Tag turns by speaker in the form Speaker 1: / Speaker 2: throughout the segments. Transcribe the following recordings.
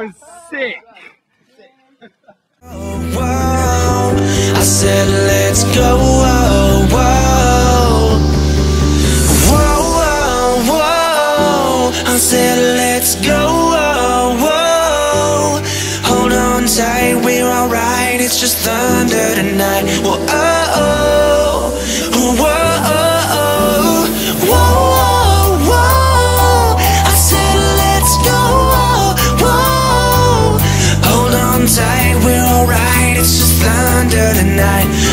Speaker 1: was sick.
Speaker 2: Oh, whoa, I said let's go. Whoa, whoa, whoa. I said let's go. Oh, whoa. Hold on tight, we're alright. It's just thunder tonight. Whoa, thunder tonight.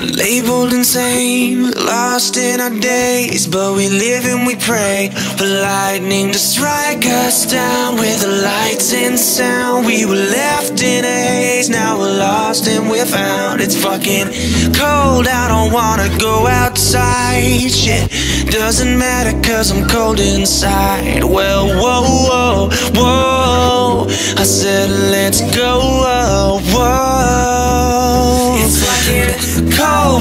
Speaker 2: Labeled insane, lost in our days, but we live and we pray for lightning to strike us down with the lights and sound. We were left in a haze, now we're lost and we're found. It's fucking cold, I don't wanna go outside. Shit doesn't matter cause I'm cold inside. Well, whoa, whoa,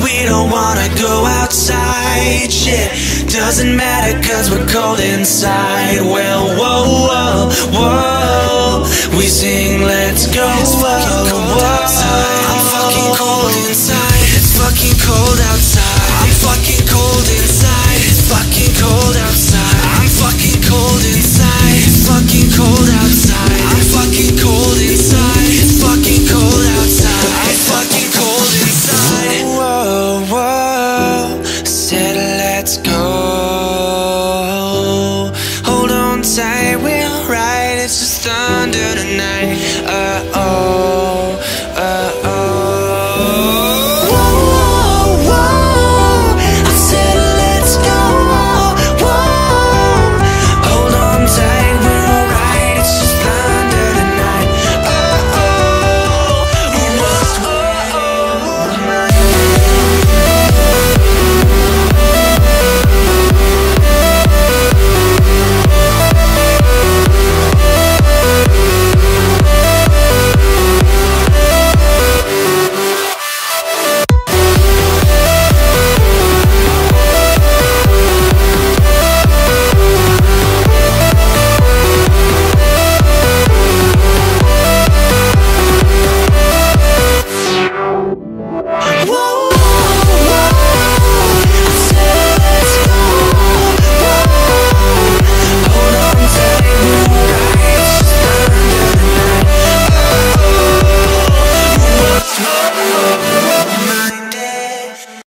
Speaker 2: we don't wanna go outside. Shit doesn't matter cause we're cold inside. Well, whoa, whoa, whoa. We sing, just under tonight.